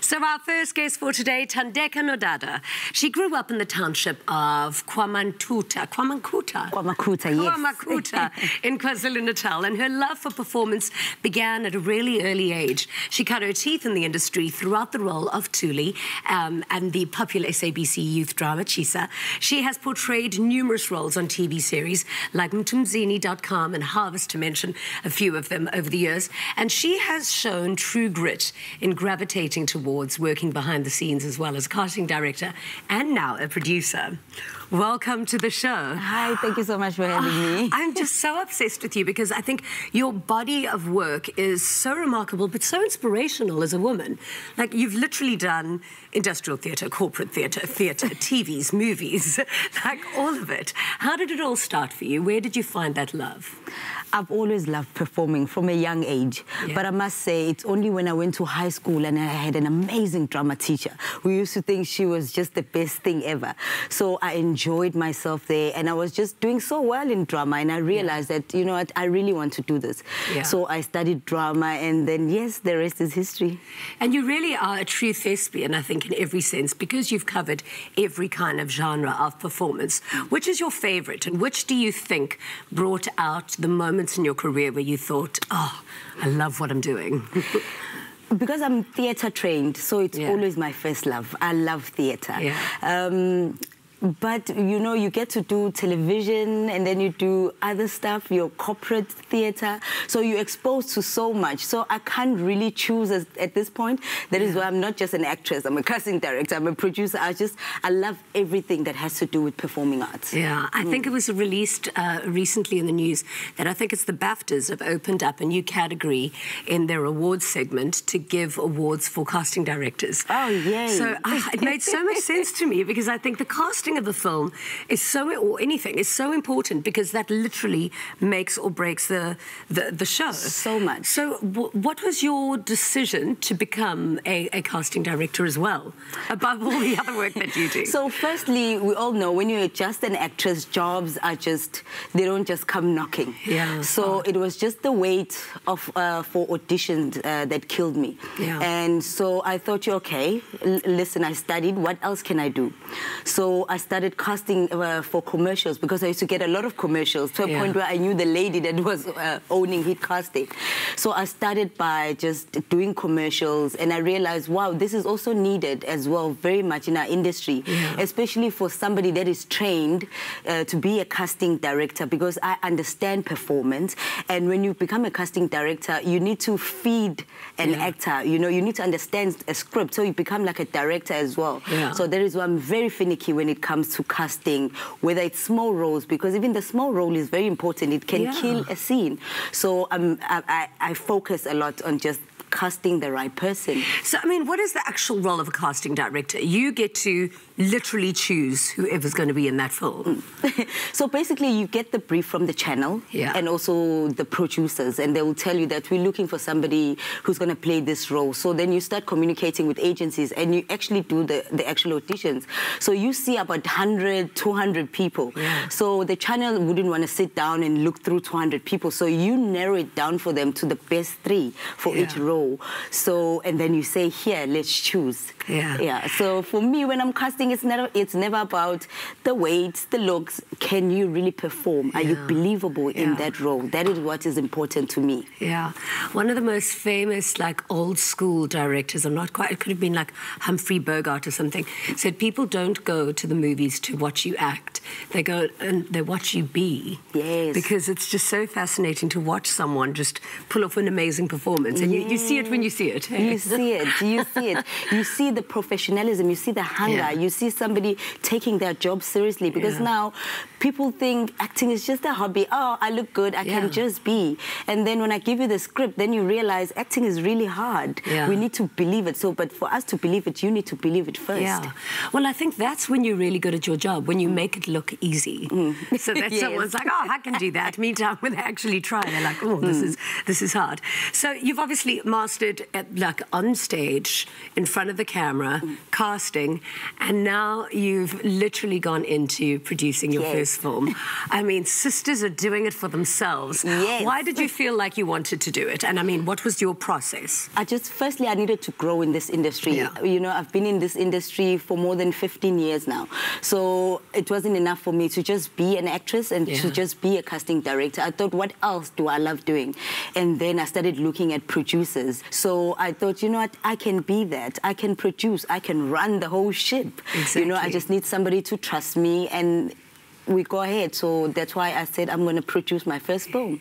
So our first guest for today, Thandeka Nodada. She grew up in the township of Kwamantuta, Kwamankuta? Kwamakuta, yes. Kwamakuta in KwaZulu-Natal, and her love for performance began at a really early age. She cut her teeth in the industry throughout the role of Thuli um, and the popular SABC youth drama Tshisa. She has portrayed numerous roles on TV series like Mtunzini.com and Harvest, to mention a few of them over the years. And she has shown true grit in gravitating towards working behind the scenes as well as casting director and now a producer. Welcome to the show. Hi, thank you so much for having me. Ah, I'm just so obsessed with you because I think your body of work is so remarkable but so inspirational as a woman. Like you've literally done industrial theatre, corporate theatre, theatre, TVs, movies, like all of it. How did it all start for you? Where did you find that love? I've always loved performing from a young age. Yeah. But I must say, it's only when I went to high school and I had an amazing drama teacher who used to think she was just the best thing ever. So I enjoyed myself there and I was just doing so well in drama and I realized yeah. that, you know what, I really want to do this. Yeah. So I studied drama and then, yes, the rest is history. And you really are a true thespian, I think, in every sense, because you've covered every kind of genre of performance. Which is your favorite and which do you think brought out the moments in your career where you thought, oh, I love what I'm doing? because I'm theatre trained, so it's yeah. always my first love. I love theatre. Yeah. Um, but you know you get to do television and then you do other stuff your corporate theater. So you're exposed to so much. So i can't really choose as, at this point. That yeah. is why i'm not just an actress. I'm a casting director. I'm a producer. I just i love everything that has to do with performing arts. Yeah. I mm. think it was released uh, recently in the news that i think it's the baftas have opened up a new category in their awards segment to give awards for casting directors. Oh yeah so uh, it made so much sense to me because i think the casting casting of the film is so, or anything, is so important because that literally makes or breaks the, the, the show. So much. So what was your decision to become a, a, casting director as well, above all the other work that you do? So firstly, we all know when you're just an actress, jobs are just, they don't just come knocking. Yeah. So hard. it was just the wait of uh, for auditions uh, that killed me. Yeah. And so I thought, you're okay, listen, I studied, what else can I do? So I started casting uh, for commercials because I used to get a lot of commercials to a yeah. point where I knew the lady that was uh, owning Hit Casting. So I started by just doing commercials and I realized, wow, this is also needed as well very much in our industry, yeah. especially for somebody that is trained uh, to be a casting director because I understand performance. And when you become a casting director, you need to feed an yeah. actor. You know, you need to understand a script. So you become like a director as well. So that is why I'm very finicky when it comes to casting, whether it's small roles, because even the small role is very important. It can yeah. kill a scene. So um, I, I focus a lot on just casting the right person. So, I mean, what is the actual role of a casting director? You get to literally choose whoever's going to be in that film. Mm. so basically, you get the brief from the channel yeah. and also the producers, and they will tell you that we're looking for somebody who's going to play this role. So then you start communicating with agencies and you actually do the, the actual auditions. So you see about 100, 200 people. Yeah. So the channel wouldn't want to sit down and look through 200 people. So you narrow it down for them to the best three for yeah. each role. So, and then you say, here, let's choose. Yeah. Yeah. So for me, when I'm casting, it's never it's never about the weight, the looks. Can you really perform? Are yeah. you believable yeah. in that role? That is what is important to me. Yeah. One of the most famous, like old school directors, I'm not quite. It could have been like Humphrey Bogart or something. Said people don't go to the movies to watch you act. They go and they watch you be. Yes. Because it's just so fascinating to watch someone just pull off an amazing performance, and yes. you, you, see it when you see it. You see it. You see it. You see the professionalism, you see the hunger, yeah. you see somebody taking their job seriously because yeah. now people think acting is just a hobby. Oh, I look good, I yeah. can just be. And then when I give you the script, then you realize acting is really hard. Yeah. We need to believe it. So, but for us to believe it, you need to believe it first. Yeah. Well, I think that's when you're really good at your job, when you make it look easy. Mm. So that yes. someone's like, oh, I can do that. Meantime, when they actually try, they're like, oh, this mm. is this is hard. So you've obviously mastered at, like on stage in front of the camera, mm. casting, and now you've literally gone into producing your yes. first this film. I mean, sisters are doing it for themselves. Yes. Why did you feel like you wanted to do it? And I mean, what was your process? I just, firstly, I needed to grow in this industry. Yeah. You know, I've been in this industry for more than 15 years now. So it wasn't enough for me to just be an actress and Yeah. to just be a casting director. I thought, what else do I love doing? And then I started looking at producers. So I thought, you know what, I can be that. I can produce. I can run the whole ship. Exactly. You know, I just need somebody to trust me and we go ahead. So that's why I said I'm going to produce my first film.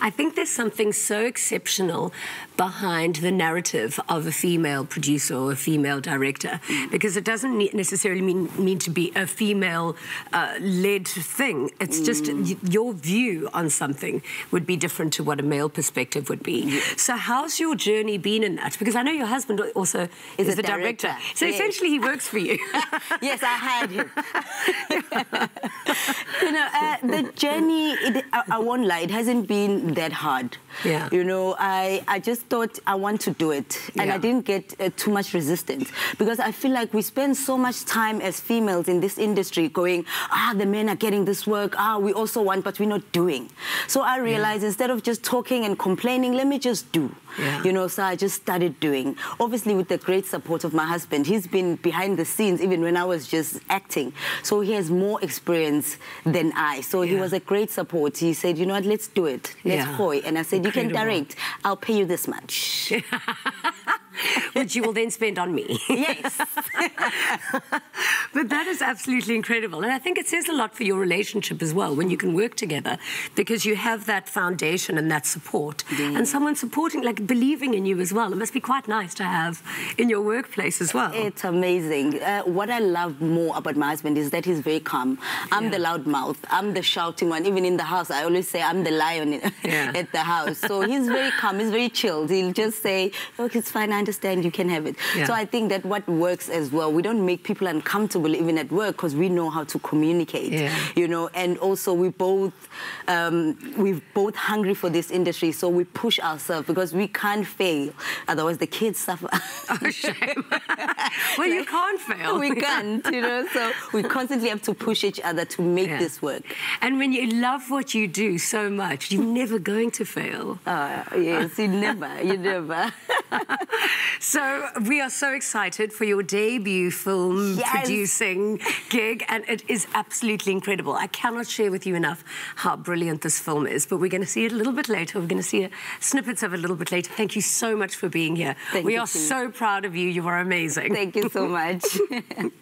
I think there's something so exceptional behind the narrative of a female producer or a female director because it doesn't necessarily mean, mean to be a female uh, led thing. It's just your view on something would be different to what a male perspective would be. So, how's your journey been in that? Because I know your husband also is, Is a director. director, So, yes. essentially, he works for you. yes, I had him. you know, uh, the journey, it, I, I won't lie, it hasn't been that hard. Yeah. You know, I, I just thought I want to do it. And Yeah. I didn't get uh, too much resistance because I feel like we spend so much time as females in this industry going, ah, the men are getting this work, ah, we also want, but we're not doing. So I realized instead of just talking and complaining, let me just do. Yeah. You know, so I just started doing. Obviously, with the great support of my husband, he's been behind the scenes even when I was just acting. So he has more experience than I. So he Yeah. was a great support. He said, you know what, let's do it. Let's Yeah. hoy. And I said, you can direct. I'll pay you this much. which you will then spend on me. yes. But that is absolutely incredible. And I think it says a lot for your relationship as well when you can work together because you have that foundation and that support. And someone supporting, like believing in you as well. It must be quite nice to have in your workplace as well. It's amazing. Uh, what I love more about my husband is that he's very calm. I'm Yeah. the loud mouth. I'm the shouting one. Even in the house, I always say I'm the lion Yeah. at the house. So he's very calm. He's very chilled. He'll just say, "Look, it's fine. I understand. You can have it." Yeah. So I think that what works as well. We don't make people uncomfortable even at work because we know how to communicate. Yeah. You know, and also we both um, we're both hungry for this industry, so we push ourselves because we can't fail. Otherwise, the kids suffer. Oh, shame. well, you can't fail. we can't, you know. So we constantly have to push each other to make Yeah. this work. And when you love what you do so much, you're never going to fail. Uh, yes, you never, you never. So we are so excited for your debut film Yes. producing gig, and it is absolutely incredible. I cannot share with you enough how brilliant this film is, but we're going to see it a little bit later. We're going to see snippets of it a little bit later. Thank you so much for being here. Thank we are Tina. so proud of you. You are amazing. Thank you so much.